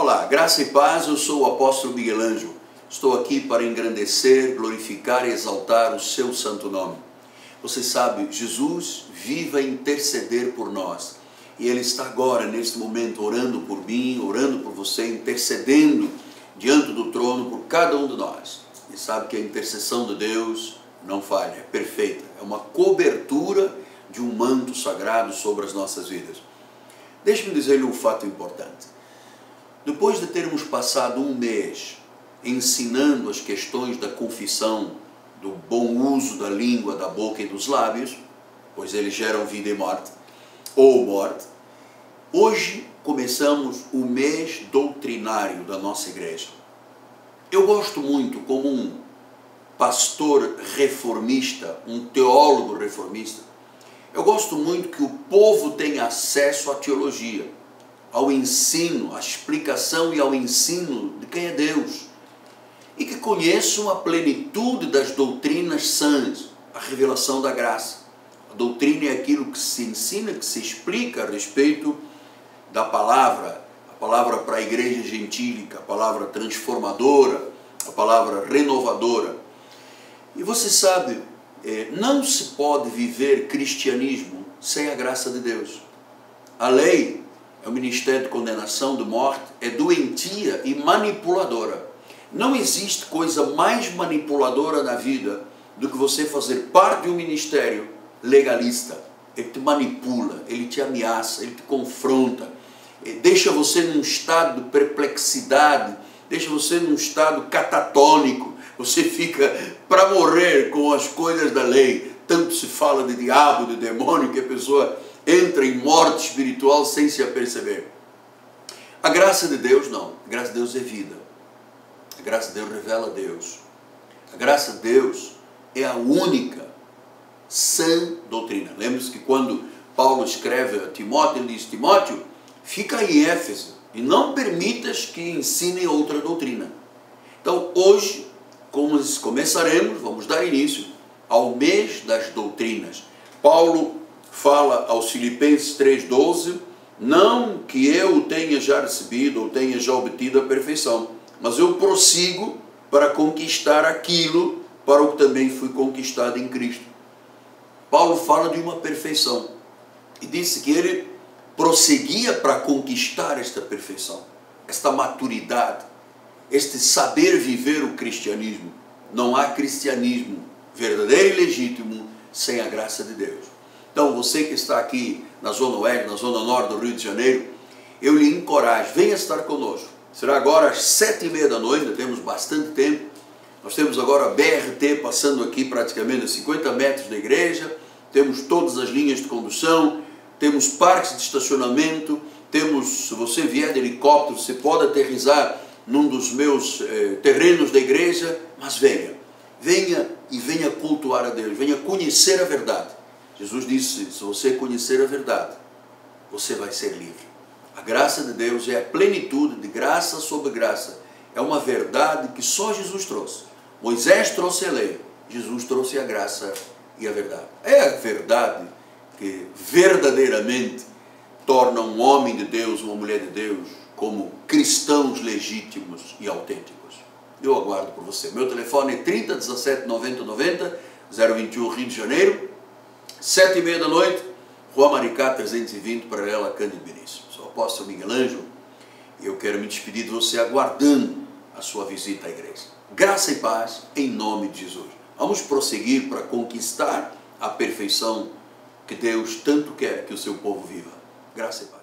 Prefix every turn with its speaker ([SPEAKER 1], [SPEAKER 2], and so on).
[SPEAKER 1] Olá, graça e paz, eu sou o apóstolo Miguel Ângelo. Estou aqui para engrandecer, glorificar e exaltar o seu santo nome. Você sabe, Jesus vive a interceder por nós. E Ele está agora, neste momento, orando por mim, orando por você, intercedendo diante do trono por cada um de nós. E sabe que a intercessão de Deus não falha, é perfeita. É uma cobertura de um manto sagrado sobre as nossas vidas. Deixe-me dizer-lhe um fato importante. Depois de termos passado um mês ensinando as questões da confissão, do bom uso da língua, da boca e dos lábios, pois eles geram vida e morte, ou morte, hoje começamos o mês doutrinário da nossa igreja. Eu gosto muito, como um pastor reformista, um teólogo reformista, eu gosto muito que o povo tenha acesso à teologia, ao ensino, à explicação e ao ensino de quem é Deus. E que conheçam a plenitude das doutrinas sãs, a revelação da graça. A doutrina é aquilo que se ensina, que se explica a respeito da palavra, a palavra para a igreja gentílica, a palavra transformadora, a palavra renovadora. E você sabe, é, não se pode viver cristianismo sem a graça de Deus. A lei o ministério de condenação, de morte, é doentia e manipuladora. Não existe coisa mais manipuladora na vida do que você fazer parte de um ministério legalista. Ele te manipula, ele te ameaça, ele te confronta, deixa você num estado de perplexidade, deixa você num estado catatônico, você fica para morrer com as coisas da lei. Tanto se fala de diabo, de demônio, que a pessoa entra em morte espiritual sem se aperceber. A graça de Deus não. A graça de Deus é vida. A graça de Deus revela Deus. A graça de Deus é a única sã doutrina. Lembre-se que quando Paulo escreve a Timóteo, ele diz: Timóteo, fica em Éfeso e não permitas que ensinem outra doutrina. Então, hoje, como começaremos, vamos dar início ao mês das doutrinas. Paulo fala aos Filipenses 3,12: Não que eu tenha já recebido ou tenha já obtido a perfeição, mas eu prossigo para conquistar aquilo para o que também fui conquistado em Cristo. Paulo fala de uma perfeição e disse que ele prosseguia para conquistar esta perfeição, esta maturidade, este saber viver o cristianismo. Não há cristianismo verdadeiro e legítimo sem a graça de Deus. Então, você que está aqui na Zona Oeste, na Zona Norte do Rio de Janeiro, eu lhe encorajo, venha estar conosco. Será agora às sete e meia da noite, ainda temos bastante tempo. Nós temos agora a BRT passando aqui praticamente a 50 metros da igreja, temos todas as linhas de condução, temos parques de estacionamento, temos, se você vier de helicóptero, você pode aterrizar num dos meus eh, terrenos da igreja, mas venha, venha e venha cultuar a Deus, venha conhecer a verdade. Jesus disse: se você conhecer a verdade, você vai ser livre. A graça de Deus é a plenitude de graça sobre graça. É uma verdade que só Jesus trouxe. Moisés trouxe a lei, Jesus trouxe a graça e a verdade. É a verdade que verdadeiramente torna um homem de Deus, uma mulher de Deus, como cristãos legítimos e autênticos. Eu aguardo por você. Meu telefone é 30 17 90 90 021 Rio de Janeiro, sete e meia da noite, Rua Maricá 320, paralela Cândido Benício. Sou o apóstolo Miguel Ângelo e eu quero me despedir de você aguardando a sua visita à igreja. Graça e paz em nome de Jesus. Vamos prosseguir para conquistar a perfeição que Deus tanto quer que o seu povo viva. Graça e paz.